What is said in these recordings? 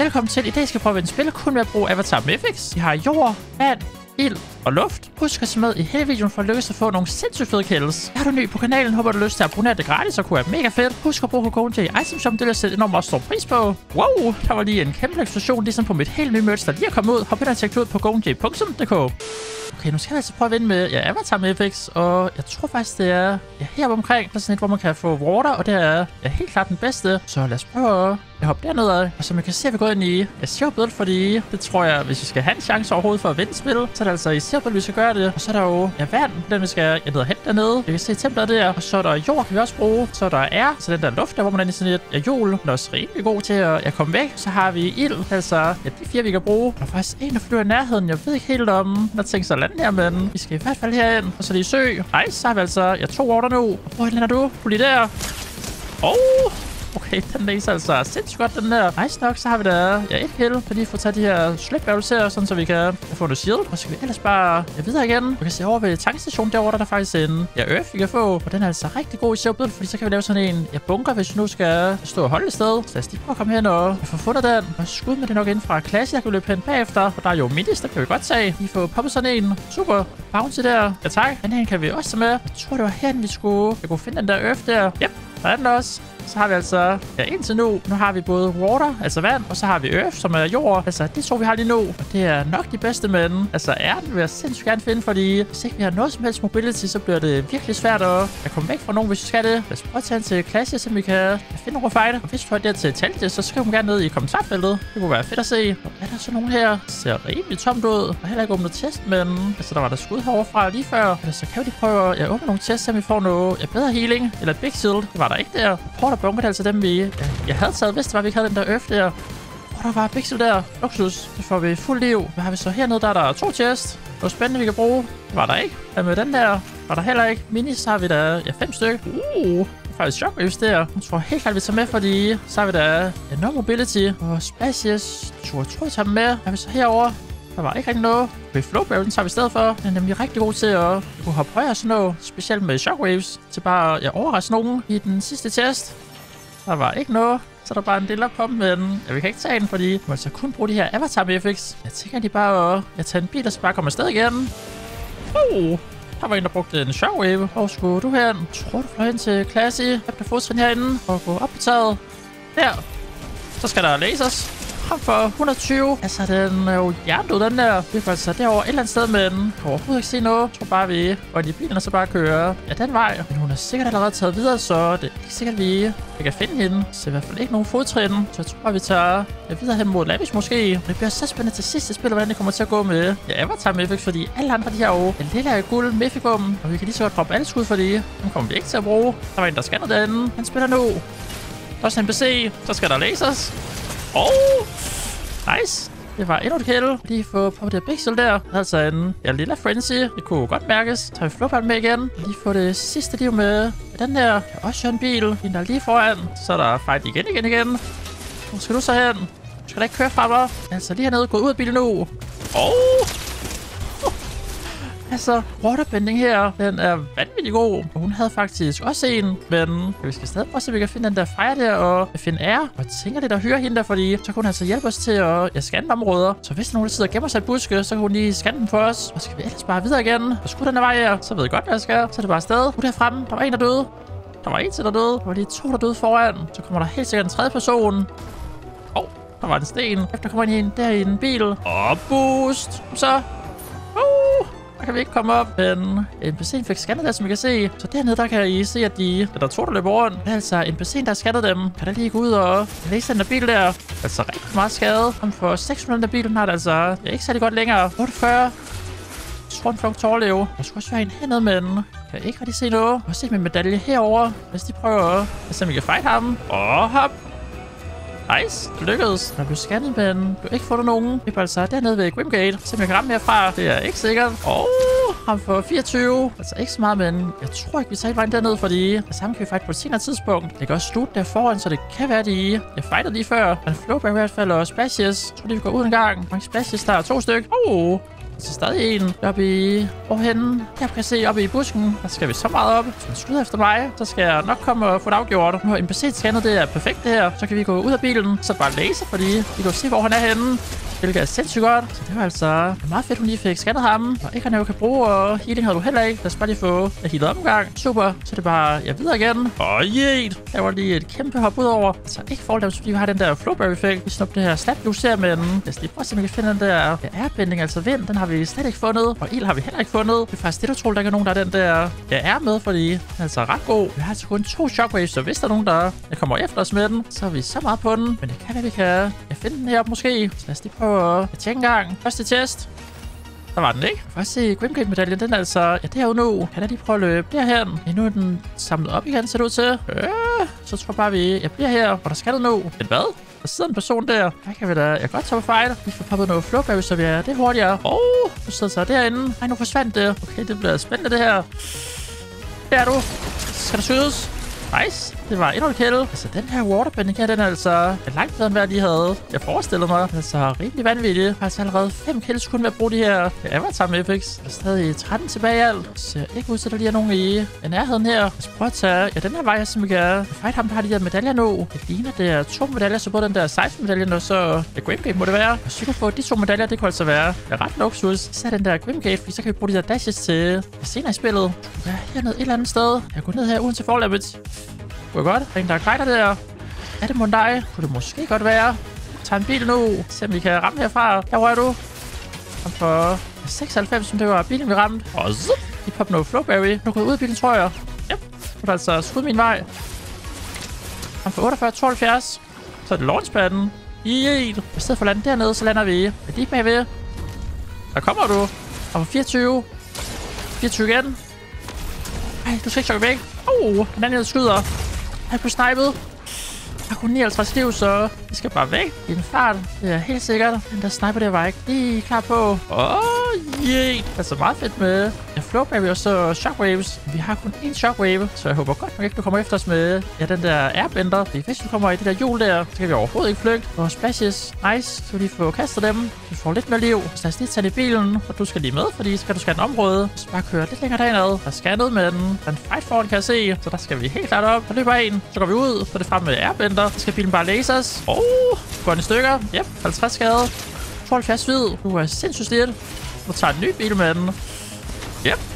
Velkommen til. I dag skal jeg prøve at spille kun ved at bruge Avatar Mifix. Vi har jord, vand, ild og luft. Husk at se med i hele videoen for at lykkes at få nogle sindssygt fede kills. Er du ny på kanalen, håber du har lyst til at abonnere det gratis og kunne være mega fedt. Husk at bruge koden til Item Shop, det vil jeg sætte enormt meget stor pris på. Wow, der var lige en kæmpe eksplosion, ligesom på mit helt nye merch, der lige er kommet ud. Hop ind og tjek ud på kodenj.dk. Okay, nu skal jeg altså prøve at vinde med ja, Avatar med FX, og jeg tror faktisk, det er ja, her omkring. Der er sådan et, hvor man kan få water, og det er ja, helt klart den bedste. Så lad os prøve at jeg hoppe derned af. Og som man kan se, at vi går ind i ja, Silverbuild, fordi det tror jeg, hvis vi skal have en chance overhovedet for at vinde spil, så er det altså i Silverbuild, vi skal gøre det. Og så er der jo ja, vand, den vi skal jeg ned og hente dernede. Vi kan se templet der, og så er der jord, kan vi også bruge. Så er der er, så den der luft der, hvor man er i sådan et ja, jul. Den er også rimelig god til at ja, komme væk. Så har vi ild, altså ja, de fire, vi kan bruge. Der er faktisk en, der flyver i nærheden. Jeg ved ikke helt om, der tænker sig at lande her, men vi skal i hvert fald herind. Og så er det i sø. Nice, så har vi altså ja, to order nu. Hvor lander du? Du lige der. Oh, Okay, den læser altså sindssygt godt, den der. Nice nok, så har vi da ja, et pille, for lige får tage de her slik her, sådan så vi kan få noget shield. Og så kan vi ellers bare ja, videre igen. Vi kan se over ved tankstationen derovre, der er der faktisk en ja, øf, vi kan få. Og den er altså rigtig god i showbid, fordi så kan vi lave sådan en ja, bunker, hvis vi nu skal stå og holde et sted. Så lad os lige prøve at komme hen og få fundet den. Og skud med det nok ind fra klasse, jeg kan løbe hen bagefter. Og der er jo midis, der kan vi godt tage. Vi får poppet sådan en. Super. Bouncy der. Ja tak. Den her kan vi også tage med. Jeg tror, det var her, vi skulle... Jeg kunne finde den der øf der. Yep. Der er den også. Så har vi altså, ja indtil nu, nu har vi både water, altså vand, og så har vi earth, som er jord. Altså, det tror vi har lige nu. Og det er nok de bedste, men altså, er den vil jeg sindssygt gerne finde, fordi hvis ikke vi har noget som helst mobility, så bliver det virkelig svært at, at komme væk fra nogen, hvis vi skal det. Lad os prøve at tage til klasse, så vi kan finde nogle fighter. Og hvis vi får det til Talte, så skriv dem gerne ned i kommentarfeltet. Det kunne være fedt at se. Og er der så nogen her? Det ser rimelig tomt ud. Og heller ikke åbnet test, men altså, der var der skud herovre fra lige før. Eller så kan vi lige prøve at åbne nogle tests, så vi får noget ja, bedre healing. Eller big shield. Det var der ikke der. Prøv der bunker altså dem, vi... Øh, jeg havde taget, hvis det var, vi ikke havde den der øf der. Og der var Bixel der. Luxus. Det får vi fuld liv. Hvad har vi så hernede? Der er der to chest. Noget spændende, vi kan bruge. Det var der ikke. Hvad med den der? Var der heller ikke. Minis har vi da ja, fem stykker. Uh, faktisk shockwaves der. Jeg tror helt klart, vi tager med, fordi så har vi da enorm no mobility. Og spacious. Jeg tror, jeg tror, jeg tager dem med. Er vi så herover der var ikke rigtig noget. Ved så tager vi i stedet for. Den er nemlig rigtig god til at kunne hoppe højere sådan noget. Specielt med shockwaves. Til bare at ja, overraske nogen i den sidste test. Der var ikke noget. Så der bare en del op med den. ja, vi kan ikke tage den, fordi man så kun bruge de her Avatar FX. Jeg tænker de bare at jeg tager en bil, og så bare kommer afsted igen. Oh, der var en, der brugte en shockwave. Hvor skulle du hen? Tror du fløj ind til Classy? Jeg bliver fodtrin herinde og gå op på taget. Der. Så skal der lasers frem for 120. Altså, den er jo hjernedød, den der. Vi får altså derovre et eller andet sted, med den. Jeg kan overhovedet ikke se noget. Jeg tror bare, vi og de bilen så bare kører ja, den vej. Men hun er sikkert allerede taget videre, så det er ikke sikkert, vi jeg kan finde hende. Så i hvert fald ikke nogen fodtrin. Så jeg tror, vi tager jeg videre hen mod Lavish måske. Det bliver så spændende til sidste spil, hvordan det kommer til at gå med ja, Avatar Mythic, fordi alle andre de her år en lille af guld Mythicum. Og vi kan lige så godt droppe alle skud, fordi dem kommer vi ikke til at bruge. Der var en, der scanner den. Han spiller nu. Der er også en PC. Så skal der lasers. Oh! Nice. Det var endnu et kæld. Lige få på det pixel der. Altså en ja, lille frenzy. Det kunne godt mærkes. Så tager vi flowpad med igen. Lige få det sidste liv med. Den der. kan også en bil. Den der lige foran. Så er der fight igen, igen, igen. Hvor skal du så hen? Du skal da ikke køre fra mig. Altså lige hernede. Gå ud af bilen nu. Oh! Altså, waterbending her, den er vanvittig god. Og hun havde faktisk også en, men vi skal stadig prøve at vi kan finde den der fejre der og finde ære. Og jeg tænker lidt at høre hende der, fordi så kunne hun altså hjælpe os til at ja, scanne områder. Så hvis nogen der sidder og gemmer sig i buske, så kan hun lige scanne dem for os. Og så kan vi ellers bare videre igen. Og skulle den her vej her, så ved jeg godt, hvad jeg skal. Så er det bare afsted. Nu der fremme. Der var en, der døde. Der var en til, der døde. Der var lige to, der døde foran. Så kommer der helt sikkert en tredje person. Åh, oh, der var en sten. Efter kommer en der i en bil. Og boost. Så der kan vi ikke komme op, men NPC'en fik scannet det, som I kan se. Så dernede, der kan I se, at de, der er to, der løber rundt. Det er altså NPC'en, der har scannet dem. Kan der lige gå ud og læse den der bil der? Altså rigtig meget skade. Ham for 600 der bilen har det altså det er ikke særlig godt længere. 48. Jeg tror, han får overleve. Jeg skulle også være en hernede, men kan ikke rigtig se noget. Jeg har set min medalje herover, hvis de prøver at se, om vi kan fight ham. Og hop. Nice, Du lykkedes. Når du scannet, men du ikke fundet nogen. Vi er altså dernede ved Grimgate. Se, om jeg kan ramme herfra. Det er ikke sikkert. Åh, oh, ham for 24. Altså ikke så meget, men jeg tror ikke, vi tager vejen derned, fordi det samme kan vi fight på et senere tidspunkt. Det kan også slutte der foran, så det kan være, de jeg fighter lige før. Han Flowback i hvert fald og Splashes. Jeg tror, de vi gå ud en gang. Mange Splashes, der er to stykker. Oh, så stadig en oppe i... Hvorhenne? Jeg kan se oppe i busken. Der skal vi så meget op. Hvis man skyder efter mig, så skal jeg nok komme og få det afgjort. Nu har NPC-scannet, det er perfekt det her. Så kan vi gå ud af bilen, så bare læse, fordi vi kan se, hvor han er henne hvilket er sindssygt godt. Så det var altså meget fedt, hun lige fik scannet ham. Og ikke han jo kan bruge, og healing havde du heller ikke. Lad os bare lige få et healet omgang. Super. Så det er bare, jeg videre igen. Og yeet. Der var lige et kæmpe hop ud over. Så ikke damage, fordi vi har den der flowberry effekt. Vi snupper det her slap nu ser, men lad os lige prøve at se, om vi kan finde den der airbending, altså vind. Den har vi slet ikke fundet. Og ild har vi heller ikke fundet. Det er faktisk det, der tror, der ikke er nogen, der er den der jeg er med, fordi den er altså ret god. Vi har altså kun to shockwaves, så hvis der er nogen, der jeg kommer efter os med den, så er vi så meget på den. Men det kan være, vi kan jeg finde den her måske. Så lad os lige prøve at tjekke en gang. Første test. Der var den ikke. Først se Grimgate-medaljen, den er altså... Ja, derude nu. Kan jeg lige prøve at løbe derhen? Ja, nu er den samlet op igen, ser det ud til. Øh, så tror jeg bare, vi... Jeg bliver her, hvor der skal det nu. Men hvad? Der sidder en person der. Der kan vi da... Jeg kan godt tage på fejl. Vi får poppet noget flowberry, så vi er det hurtigere. Åh, oh, du sidder så derinde. Ej, nu forsvandt det. Okay, det bliver spændende, det her. Der er du. Skal der skydes? Nice. Det var endnu et kill. Altså, den her waterbending her, den er altså langt bedre, end hvad jeg lige havde. Jeg forestiller mig. Altså, rimelig vanvittigt. Jeg har altså allerede 5 kills kun med at bruge de her Avatar FX Der er stadig 13 tilbage i alt. Så ikke ud til, at der lige er nogen i nærheden her. Jeg prøver at tage... Ja, den her vej, som vi kan fight ham, der har de her medaljer nu. Det ligner, det er to medaljer, så både den der 16 medalje og så ja, Grimgate må det være. Og vi kan få de to medaljer, det kunne altså være ret luksus. Så den der Grimgate, fordi så kan vi bruge de der dashes til senere i spillet. Ja, hernede et eller andet sted. Jeg går ned her uden til forlabbet. Kunne godt. Der er en, der er der. Er det mon dig? Kunne det måske godt være. Tag en bil nu. Se om vi kan ramme herfra. Her hvor er du? Kom for 96, som det var bilen, vi ramte. Og zup. De popper noget flowberry. Nu går ud af bilen, tror jeg. Yep. Nu er altså skud min vej. Kom for 48, 72. Så er det launchpadden. I stedet for at lande dernede, så lander vi. Er de bagved? Der kommer du. Og for 24. 24 igen. Ej, du skal ikke chokke væk. Oh, den anden skyder. Han blev snipet. Jeg har kun 59 liv, så vi skal bare væk i en fart. Det er helt sikkert. Den der sniper der var ikke lige klar på. Åh, oh, yeah. Det er så meget fedt med ja, og så shockwaves. Vi har kun én shockwave, så jeg håber godt nok ikke, du kommer efter os med ja, den der airbender. Fordi hvis du kommer i det der hjul der, så kan vi overhovedet ikke flygte. Og splashes, nice. Så vi lige få kastet dem. Vi får lidt mere liv. Så lad os lige tage i bilen, og du skal lige med, fordi så skal du scanne område. Så bare køre lidt længere derned. Der skal noget med den. Den fight foran kan jeg se, så der skal vi helt klart op. Der løber en, så går vi ud, så det frem med airbender. Så skal bilen bare lasers. Oh, går den i stykker. Yep, 50 skade. 72 hvid. Du er sindssygt lidt. Nu tager en ny bil med den. Yep.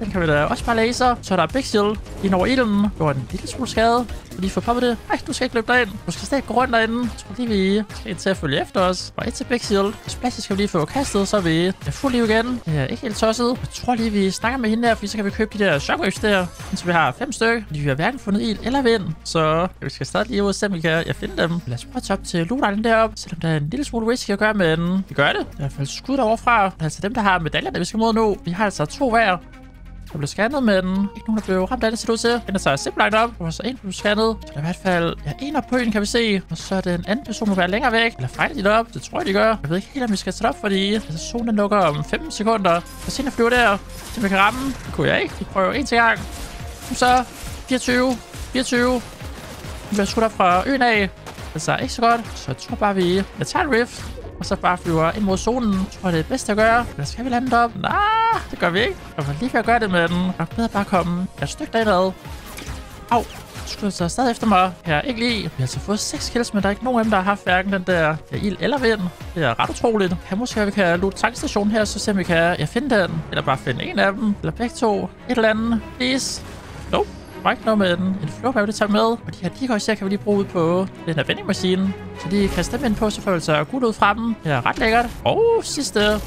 Den kan vi da også bare laser. Så er der Big Shield ind over mm. ilden. Gjorde en lille smule skade. Du lige få poppet det. Nej, du skal ikke løbe derind. Du skal stadig gå rundt derinde. Jeg tror lige, vi skal ind til at følge efter os. Og et til Big Shield. Splashy skal vi lige få kastet, så er vi er fuld liv igen. Det er ikke helt tosset. Jeg tror lige, vi snakker med hende der, fordi så kan vi købe de der shockwaves der. Så vi har fem stykker. Vi har hverken fundet ild eller vind. Så vi skal stadig lige ud og se, om vi kan jeg finde dem. Lad os prøve at tage op til Luna Island deroppe. Selvom der er en lille smule risky at gøre, den. vi gør det. I hvert fald skud overfra. fra. altså dem, der har medaljer, der vi skal mod nu. Vi har altså to hver. Jeg blev scannet med den. Ikke nogen, der blev ramt af det, ser du til. Den er så simpelthen op. Og så en blev scannet. Så der er i hvert fald ja, en op på en, kan vi se. Og så er den anden person må være længere væk. Eller fejler de det op? Det tror jeg, de gør. Jeg ved ikke helt, om vi skal sætte op, fordi altså, solen lukker om 15 sekunder. Så der flyver der, så vi kan ramme. Det kunne jeg ikke. Vi prøver en til gang. Så 24. 24. Vi bliver skudt op fra øen af. Altså ikke så godt. Så jeg tror bare, vi jeg tager en rift og så bare flyver ind mod solen. Jeg tror, det er bedst bedste at gøre. Eller skal vi lande op? Nej, det gør vi ikke. Jeg var lige ved at gøre det med den. Jeg er bedre bare komme et stykke dernede. Au, skyder så stadig efter mig. Her ikke lige. Vi har altså fået 6 kills, men der er ikke nogen af dem, der har haft hverken den der ja, ild eller vind. Det er ret utroligt. Kan måske, at vi kan loot tankstationen her, så se om vi kan ja, finde den. Eller bare finde en af dem. Eller begge to. Et eller andet. Please. Nope. Der ikke noget med den. En flowbag, det tager med. Og de her decoys her kan vi lige bruge ud på den her vending maskine. Så de kan dem ind på, så får vi altså så godt ud fra dem. Det er ret lækkert. Og sidste.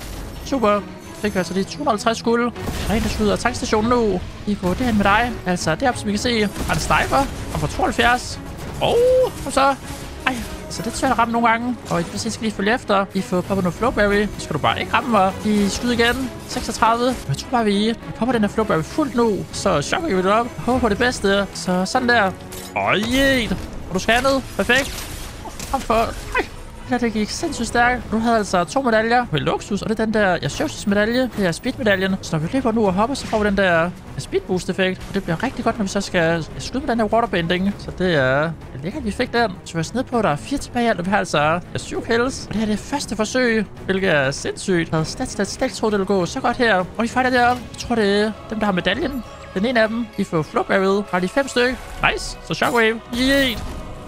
Super. Det gør altså lige 250 guld. Rent skud af tankstationen nu. I går derhen med dig. Altså deroppe, som vi kan se. Han sniper. Han får 72. Og, oh, så... Ej, så det tør jeg ramme nogle gange. Og I præcis skal lige følge efter. I får poppet noget flowberry. Så skal du bare ikke ramme mig. I skyder igen. 36. Jeg tror bare, vi popper den her flowberry fuldt nu. Så chokker vi det op. Håber på det bedste. Så sådan der. Og yeah. Og du ned. Perfekt. Kom for... Ej. Ja, det gik sindssygt stærkt. Nu havde jeg altså to medaljer med luksus, og det er den der Yashoshi's medalje. Det er speedmedaljen. Så når vi løber nu og hopper, så får vi den der speed boost effekt. Og det bliver rigtig godt, når vi så skal skyde med den her waterbending. Så det er lækkert, vi fik den. Så vi er ned på, at der er fire tilbage alt, og vi har altså syv kills. Og det her det første forsøg, hvilket er sindssygt. Jeg havde slet, slet, slet ikke troet, det ville gå så godt her. Og vi fighter deroppe. Jeg tror, det er dem, der har medaljen. Den ene af dem, de får flugtbarriet. Har de fem stykker. Nice. Så shockwave. Yeah.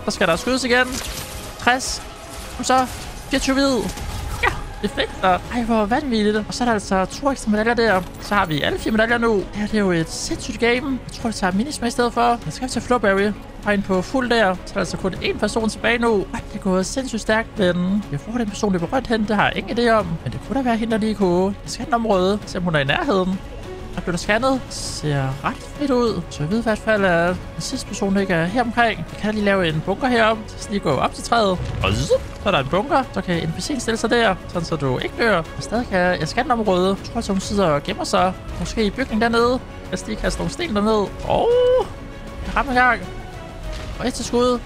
Så skal der skydes igen. 60. Og så 24 hvid. Ja, det fik der. Ej, hvor vanvittigt. Og så er der altså to ekstra medaljer der. Så har vi alle fire medaljer nu. Det her det er jo et sindssygt game. Jeg tror, det tager minismag i stedet for. Jeg skal til Flowberry. Har en på fuld der. Så er der altså kun én person tilbage nu. Ej, det er gået sindssygt stærkt, men jeg får den person, der på rødt hen. Det har jeg ingen idé om. Men det kunne da være hende, der lige kunne scanne området. Se om hun er i nærheden. Der blev der scannet. Ser ret fedt ud. Så jeg ved i hvert fald, at den sidste person ikke er her omkring. Jeg kan lige lave en bunker herom. Så lige gå op til træet. Og så er der en bunker. Så kan NPC'en stille sig der. Sådan så du ikke dør. Jeg stadig kan jeg scanne området. Jeg tror at hun sidder og gemmer sig. Måske i bygningen dernede. Jeg skal lige kaste nogle sten derned. Åh, jeg rammer i gang. Og et til skud.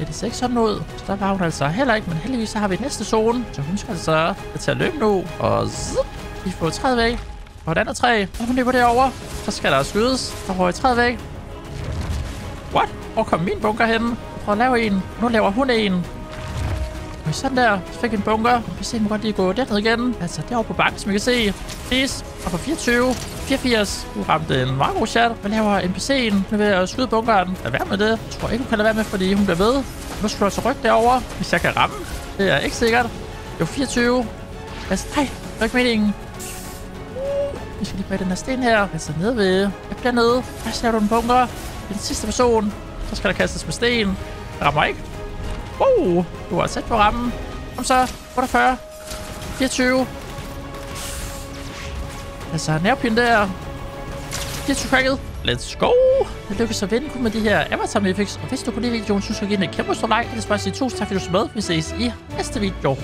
Ja, det ser ikke sådan ud. Så der var hun altså heller ikke. Men heldigvis så har vi næste zone. Så hun skal altså til at løbe nu. Og zup, vi får træet væk på et andet træ. Og hun løber derover. Så skal der skydes. Der røg træet væk. What? Hvor kom min bunker hen? Prøv at lave en. Nu laver hun en. Og sådan der. Så fik en bunker. Vi ser, må godt lige gå derned igen. Altså derovre på banken, som I kan se. Please. Og på 24. 84. Du ramte en meget god shot. Hvad laver NPC'en? Nu vil jeg skyde bunkeren. Lad være med det. Jeg tror ikke, hun kan lade være med, fordi hun bliver ved. Nu skal du altså rykke derover, hvis jeg kan ramme. Det er ikke sikkert. Jo, 24. Altså, nej, det er altså, ikke meningen. Vi skal lige bag den her sten her. Altså nede ved... Jeg bliver nede. Hvad laver du en bunker? Den sidste person. Så skal der kastes med sten. Jeg rammer ikke. Wow, du var tæt på rammen. Kom så. 48. 24. Altså, nervepin der. 24 cracket. Let's go! Det lykkedes at vinde kun med de her Avatar Mifix. Og hvis du kunne lide videoen, så skal du give den et kæmpe stor like. Ellers bare sige tusind tak, fordi du så med. Vi ses i næste video.